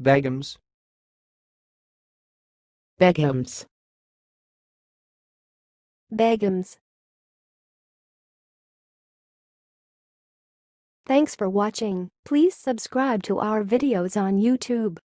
Begums. Begums. Begums. Thanks for watching. Please subscribe to our videos on YouTube.